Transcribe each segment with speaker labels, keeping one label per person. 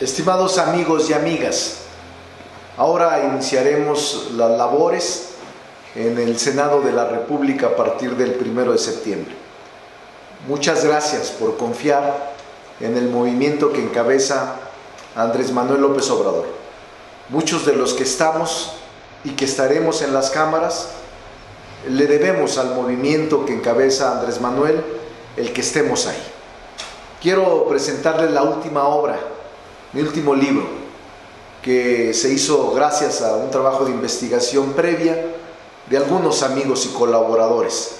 Speaker 1: Estimados amigos y amigas, ahora iniciaremos las labores en el Senado de la República a partir del primero de septiembre. Muchas gracias por confiar en el movimiento que encabeza Andrés Manuel López Obrador. Muchos de los que estamos y que estaremos en las cámaras le debemos al movimiento que encabeza Andrés Manuel el que estemos ahí. Quiero presentarles la última obra mi último libro, que se hizo gracias a un trabajo de investigación previa de algunos amigos y colaboradores.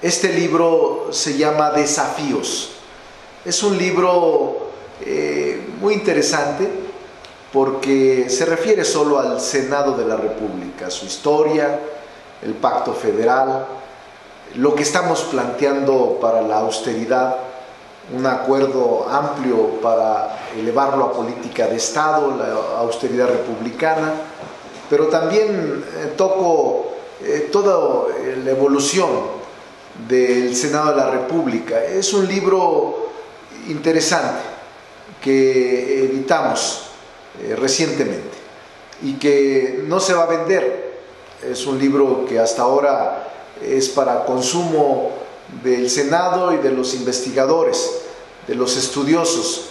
Speaker 1: Este libro se llama Desafíos. Es un libro eh, muy interesante porque se refiere solo al Senado de la República, su historia, el pacto federal, lo que estamos planteando para la austeridad un acuerdo amplio para elevarlo a política de Estado, la austeridad republicana, pero también eh, toco eh, toda eh, la evolución del Senado de la República. Es un libro interesante que editamos recientemente y que no se va a vender. Es un libro que hasta ahora es para consumo del Senado y de los investigadores, de los estudiosos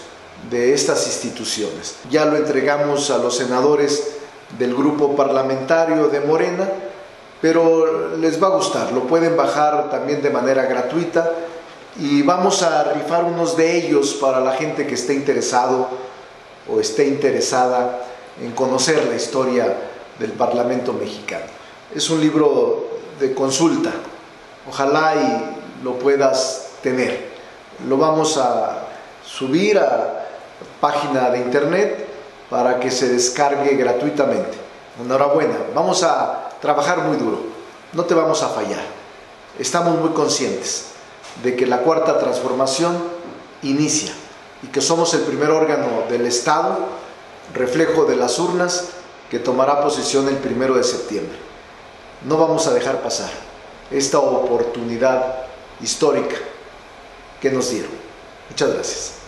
Speaker 1: de estas instituciones. Ya lo entregamos a los senadores del grupo parlamentario de Morena, pero les va a gustar, lo pueden bajar también de manera gratuita y vamos a rifar unos de ellos para la gente que esté interesado o esté interesada en conocer la historia del Parlamento mexicano. Es un libro de consulta, ojalá y lo puedas tener. Lo vamos a subir a página de internet para que se descargue gratuitamente. Enhorabuena, vamos a trabajar muy duro, no te vamos a fallar. Estamos muy conscientes de que la cuarta transformación inicia y que somos el primer órgano del Estado, reflejo de las urnas, que tomará posición el primero de septiembre. No vamos a dejar pasar esta oportunidad histórica que nos dieron. Muchas gracias.